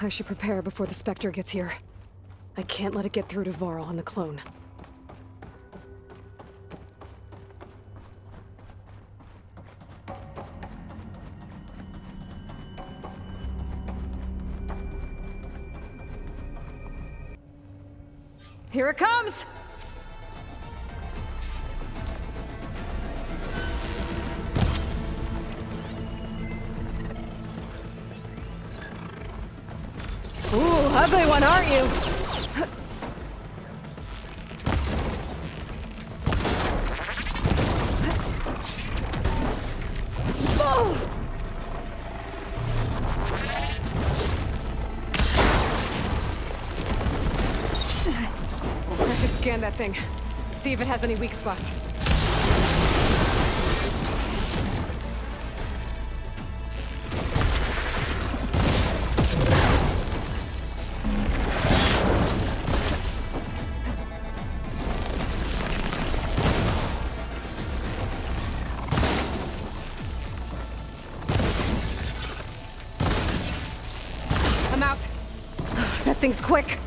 I should prepare before the Spectre gets here. I can't let it get through to Varl and the clone. Here it comes! Ugly one, aren't you? Oh! I should scan that thing. See if it has any weak spots. Thing's quick.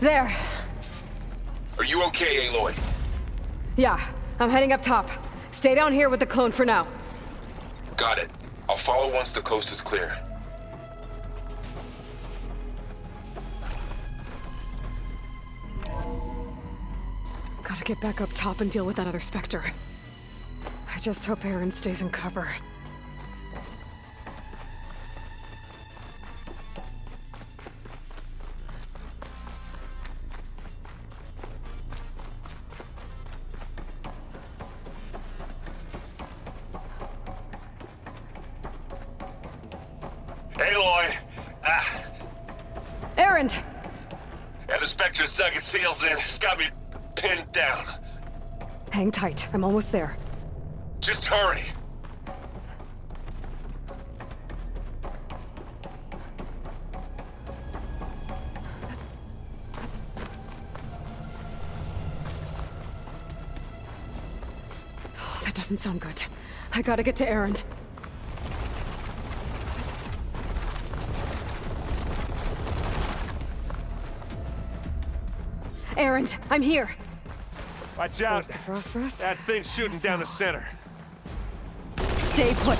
There. Are you okay, Aloy? Yeah, I'm heading up top. Stay down here with the clone for now. Got it. I'll follow once the coast is clear. Gotta get back up top and deal with that other Spectre. I just hope Erend stays in cover. And the Spectre's dug its heels in. It's got me pinned down. Hang tight, I'm almost there. Just hurry. That doesn't sound good. I gotta get to Erend. Erend, I'm here. Watch out. The frost breath? That thing's shooting down the center. Stay Stay put.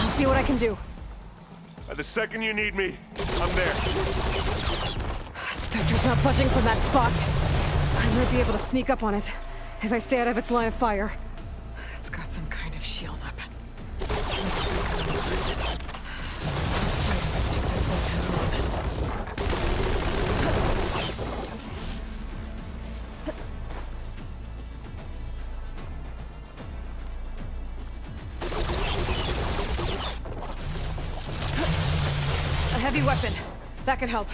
I'll see what I can do. By the second you need me, I'm there. Spectre's not budging from that spot. I might be able to sneak up on it if I stay out of its line of fire. It's got some kind of shield up. That could help.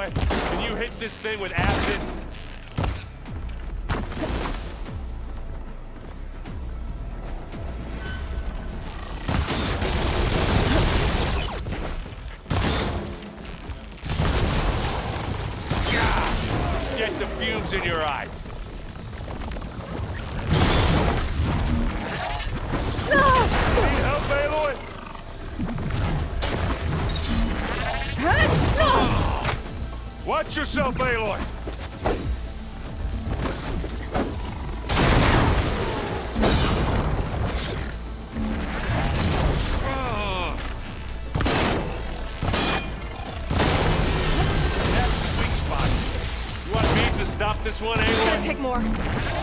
Aloy, can you hit this thing with acid? Watch yourself, Aloy! Ah. That's the weak spot. You want me to stop this one, Aloy. It's Aloy? gonna take more.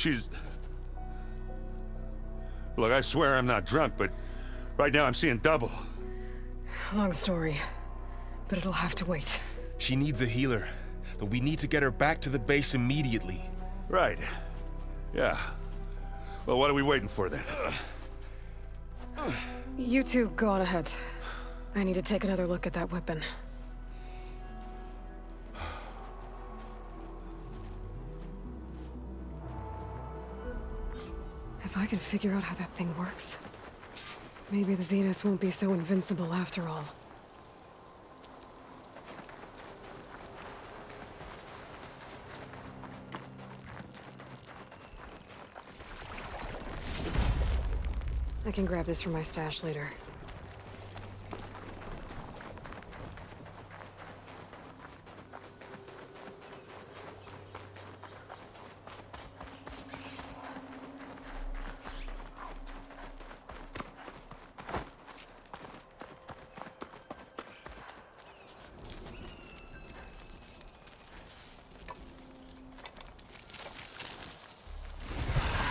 She's... Look, I swear I'm not drunk, but right now I'm seeing double. Long story, but it'll have to wait. She needs a healer, but we need to get her back to the base immediately. Right. Yeah. Well, what are we waiting for then? You two go on ahead. I need to take another look at that weapon. If I can figure out how that thing works, maybe the Zeniths won't be so invincible after all. I can grab this from my stash later.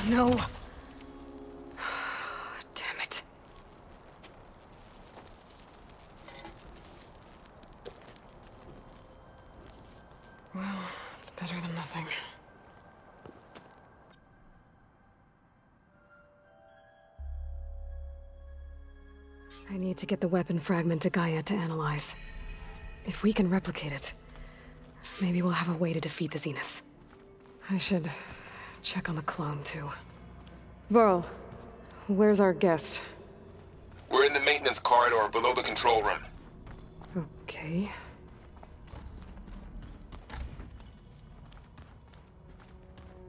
No. Damn it. Well, it's better than nothing. I need to get the weapon fragment to Gaia to analyze. If we can replicate it, maybe we'll have a way to defeat the Zeniths. I should check on the clone, too. Varl, where's our guest? We're in the maintenance corridor below the control room. Okay.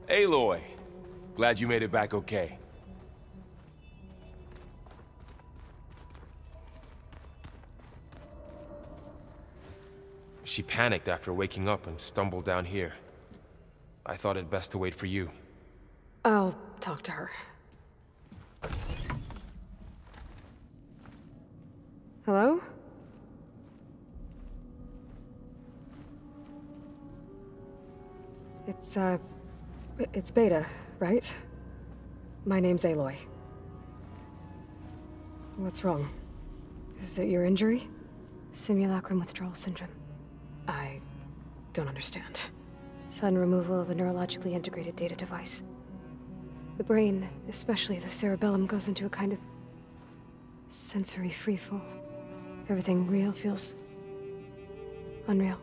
Aloy, glad you made it back okay. She panicked after waking up and stumbled down here. I thought it best to wait for you. I'll talk to her. Hello? It's, uh... It's Beta, right? My name's Aloy. What's wrong? Is it your injury? Simulacrum withdrawal syndrome. I... don't understand. Sudden removal of a neurologically integrated data device. The brain, especially the cerebellum, goes into a kind of sensory freefall. Everything real feels unreal.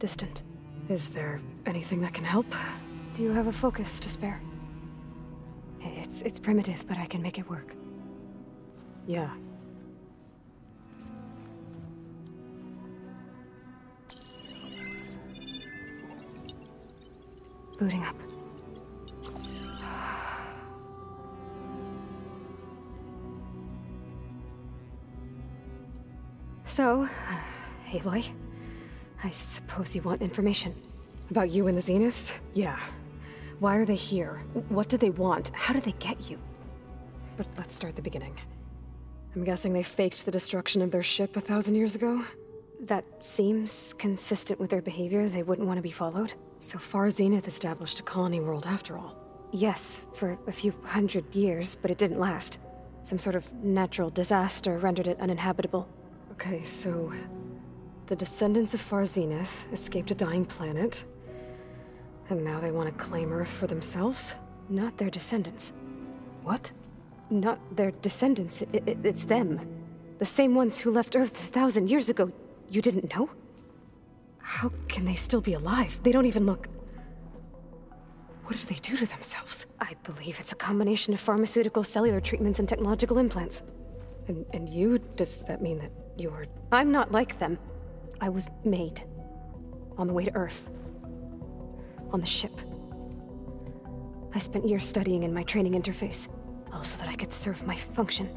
Distant. Is there anything that can help? Do you have a focus to spare? It's it's primitive, but I can make it work. Yeah. Booting up. So, uh, Aloy, I suppose you want information. About you and the Zeniths? Yeah. Why are they here? What do they want? How did they get you? But let's start the beginning. I'm guessing they faked the destruction of their ship a thousand years ago? That seems consistent with their behavior. They wouldn't want to be followed. So far, Zenith established a colony world after all. Yes, for a few hundred years, but it didn't last. Some sort of natural disaster rendered it uninhabitable. Okay, so... The descendants of Far Zenith escaped a dying planet, and now they want to claim Earth for themselves? Not their descendants. What? Not their descendants. I I it's them. The same ones who left Earth a thousand years ago. You didn't know? How can they still be alive? They don't even look... What did they do to themselves? I believe it's a combination of pharmaceutical cellular treatments and technological implants. And, and you? Does that mean that you're... I'm not like them. I was made. On the way to Earth. On the ship. I spent years studying in my training interface. All so that I could serve my function.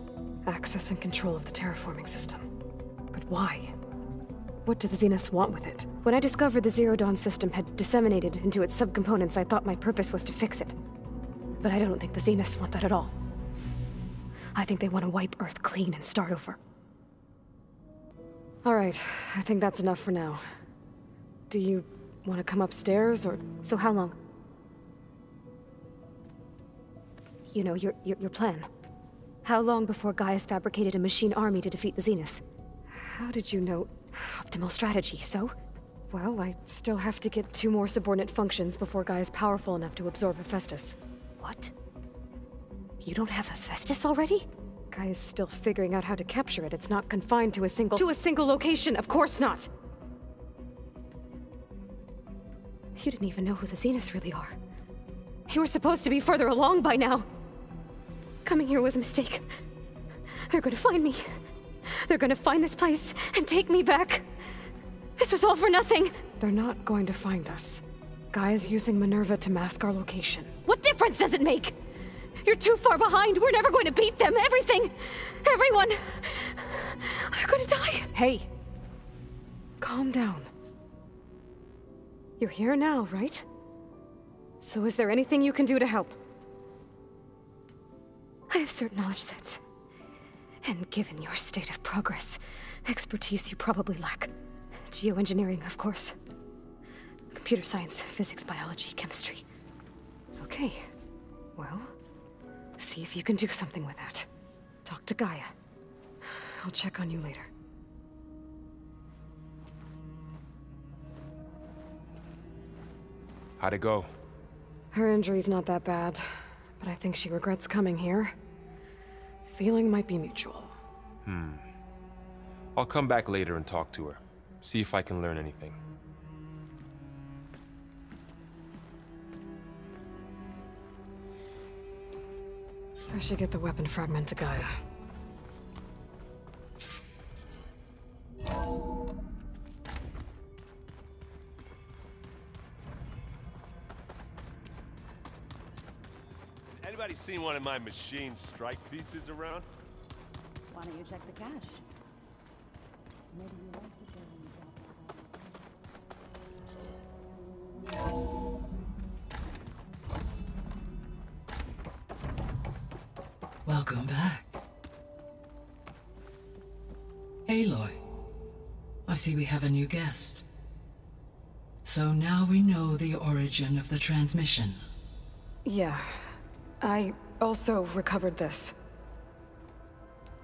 Access and control of the terraforming system. But why? What do the Zeniths want with it? When I discovered the Zero Dawn system had disseminated into its subcomponents, I thought my purpose was to fix it. But I don't think the Zeniths want that at all. I think they want to wipe Earth clean and start over. All right, I think that's enough for now. Do you want to come upstairs, or... So how long? You know, your, your, your plan. How long before Gaia's fabricated a machine army to defeat the Zeniths? How did you know... Optimal strategy, so? Well, I still have to get two more subordinate functions before Gaia's powerful enough to absorb Hephaestus. What? You don't have Hephaestus already? Gaia's still figuring out how to capture it. It's not confined to a single- To a single location, of course not! You didn't even know who the Zeniths really are. You were supposed to be further along by now. Coming here was a mistake. They're gonna find me. They're gonna find this place and take me back. This was all for nothing. They're not going to find us. Gaia is using Minerva to mask our location. What difference does it make? You're too far behind. We're never going to beat them. Everything. Everyone. They're gonna die. Hey. Calm down. You're here now, right? So is there anything you can do to help? I have certain knowledge sets. And given your state of progress, expertise you probably lack. Geoengineering, of course. Computer science, physics, biology, chemistry. Okay. Well, see if you can do something with that. Talk to Gaia. I'll check on you later. How'd it go? Her injury's not that bad, but I think she regrets coming here. Feeling might be mutual. Hmm. I'll come back later and talk to her. See if I can learn anything. I should get the weapon fragment to Gaia. Anybody seen one of my machine strike pieces around? Why don't you check the cache? Maybe you like Welcome back. Aloy, I see we have a new guest. So now we know the origin of the transmission. Yeah. I also recovered this.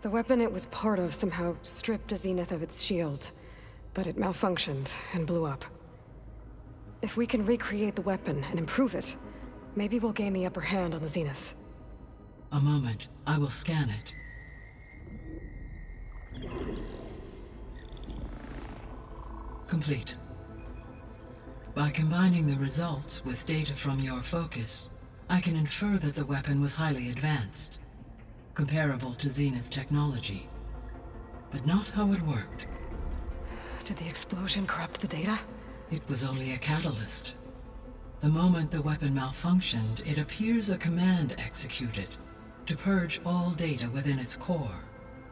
The weapon it was part of somehow stripped a Zenith of its shield, but it malfunctioned and blew up. If we can recreate the weapon and improve it, maybe we'll gain the upper hand on the Zenith. A moment, I will scan it. Complete. By combining the results with data from your focus, I can infer that the weapon was highly advanced, comparable to Zenith technology. But not how it worked. Did the explosion corrupt the data? It was only a catalyst. The moment the weapon malfunctioned, it appears a command executed to purge all data within its core.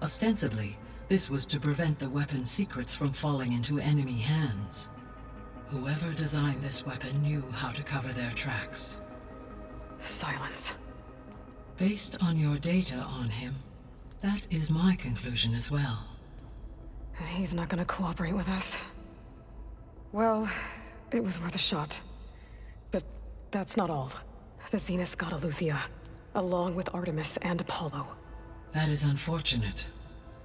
Ostensibly, this was to prevent the weapon's secrets from falling into enemy hands. Whoever designed this weapon knew how to cover their tracks. Sylens. Based on your data on him, that is my conclusion as well. And he's not gonna cooperate with us. Well, it was worth a shot. But that's not all. The Zenith got Aluthia, along with Artemis and Apollo. That is unfortunate.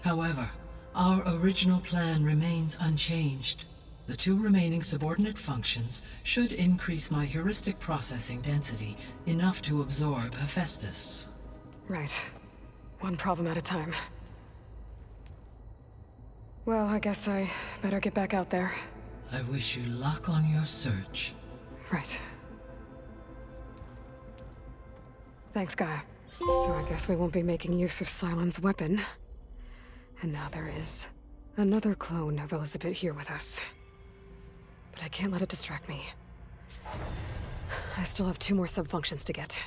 However, our original plan remains unchanged. The two remaining subordinate functions should increase my heuristic processing density enough to absorb Hephaestus. Right. One problem at a time. Well, I guess I better get back out there. I wish you luck on your search. Right. Thanks, Gaia. So I guess we won't be making use of Sylens' weapon. And now there is another clone of Elisabet here with us. But I can't let it distract me. I still have two more subfunctions to get.